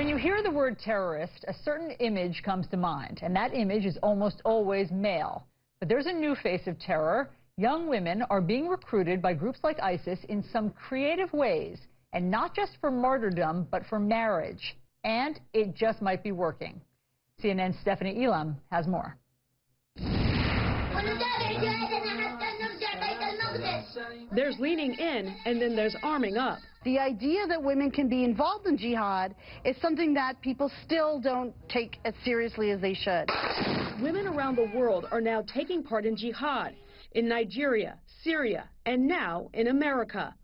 When you hear the word terrorist, a certain image comes to mind, and that image is almost always male. But there's a new face of terror. Young women are being recruited by groups like ISIS in some creative ways, and not just for martyrdom, but for marriage. And it just might be working. CNN's Stephanie Elam has more. There's leaning in, and then there's arming up. The idea that women can be involved in jihad is something that people still don't take as seriously as they should. Women around the world are now taking part in jihad in Nigeria, Syria, and now in America.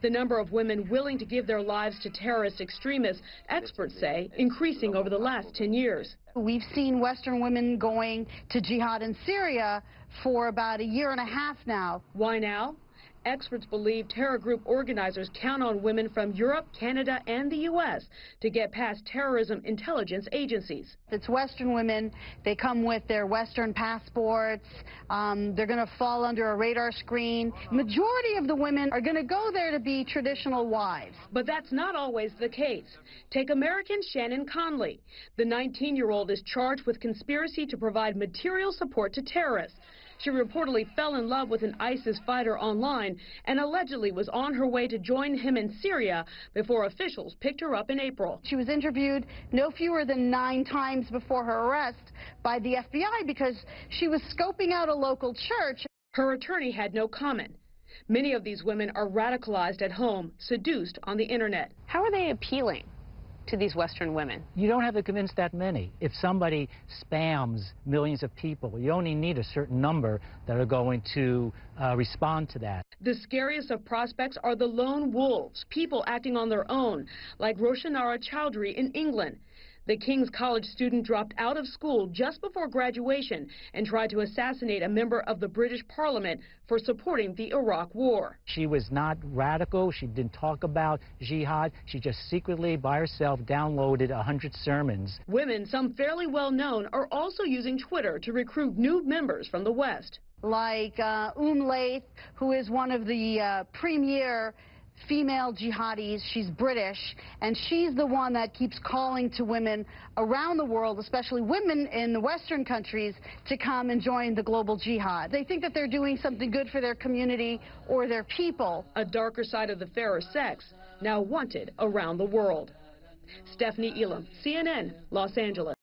The number of women willing to give their lives to terrorist extremists, experts say, increasing over the last 10 years. We've seen Western women going to jihad in Syria for about a year and a half now. Why now? Experts believe terror group organizers count on women from Europe, Canada, and the U.S. to get past terrorism intelligence agencies. It's Western women. They come with their Western passports. Um, they're going to fall under a radar screen. Majority of the women are going to go there to be traditional wives. But that's not always the case. Take American Shannon Conley. The 19-year-old is charged with conspiracy to provide material support to terrorists. She reportedly fell in love with an ISIS fighter online and allegedly was on her way to join him in Syria before officials picked her up in April. She was interviewed no fewer than nine times before her arrest by the FBI because she was scoping out a local church. Her attorney had no comment. Many of these women are radicalized at home, seduced on the internet. How are they appealing? To these Western women? You don't have to convince that many. If somebody spams millions of people, you only need a certain number that are going to uh, respond to that. The scariest of prospects are the lone wolves, people acting on their own, like Roshonara Choudhry in England. The King's College student dropped out of school just before graduation and tried to assassinate a member of the British Parliament for supporting the Iraq War. She was not radical. She didn't talk about jihad. She just secretly, by herself, downloaded 100 sermons. Women, some fairly well known, are also using Twitter to recruit new members from the West. Like uh, Umm Laith, who is one of the uh, premier female jihadis. She's British, and she's the one that keeps calling to women around the world, especially women in the Western countries, to come and join the global jihad. They think that they're doing something good for their community or their people. A darker side of the fairer sex, now wanted around the world. Stephanie Elam, CNN, Los Angeles.